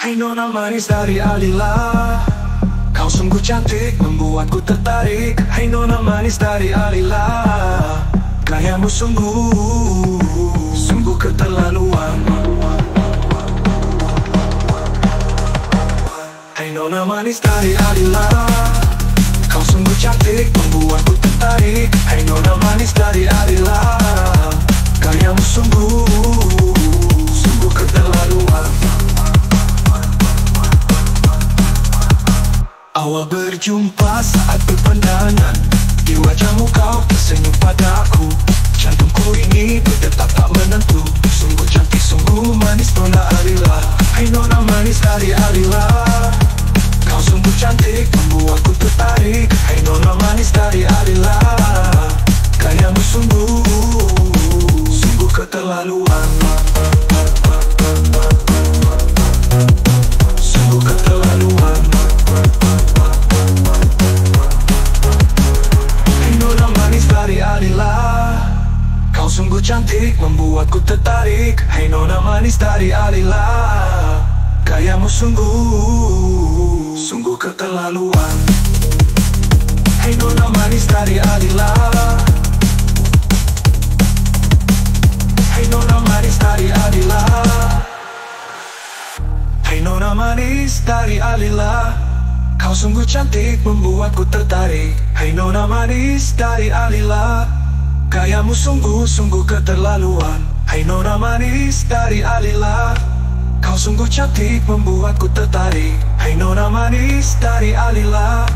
Hai nona manis dari Alila Kau sungguh cantik membuatku tertarik. Hai nona manis dari Alila Gayamu sungguh Sungguh keterlaluan. Hai nona manis dari Alila Kau sungguh cantik membuatku tertarik. Hai nona manis dari Alila Berjumpa saat berpandangan Di wajahmu kau tersenyum padaku. Jantungku ini berdetak tak menentu. Sungguh cantik, sungguh manis Nona Alila Hai Nona manis dari Alila Kau sungguh cantik membuatku tertarik. Hai Nona manis dari Alila sungguh cantik membuatku tertarik. Hai Nona manis dari Alila. Gayamu sungguh Sungguh keterlaluan. Hai Nona manis dari Alila. Hai Nona manis dari Alila. Hai Nona manis dari Alila. Kau sungguh cantik membuatku tertarik. Hai Nona manis dari Alila Gayamu sungguh-sungguh keterlaluan. Hai Nona manis dari Alila. Kau sungguh cantik membuatku tertarik. Hai Nona manis dari Alila.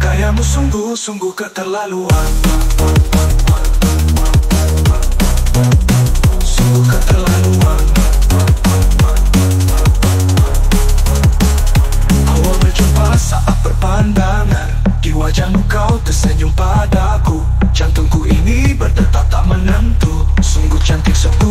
Gayamu sungguh-sungguh keterlaluan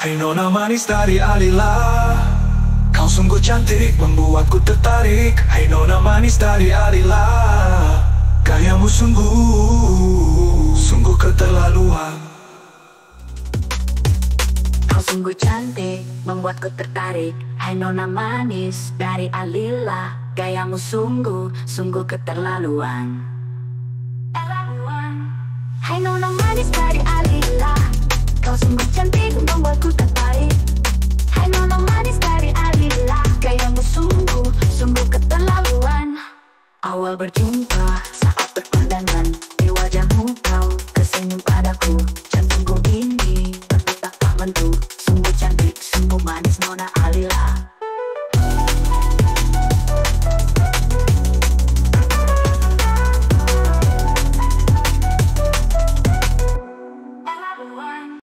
Hai Nona manis dari Alila. Kau sungguh cantik membuatku tertarik. Hai Nona manis dari Alila. Gayamu sungguh Sungguh keterlaluan. Kau sungguh cantik, membuatku tertarik. Hai nona manis dari Alila. Gayamu sungguh, sungguh keterlaluan. Hai nona manis dari Alila Sungguh manis nona Alila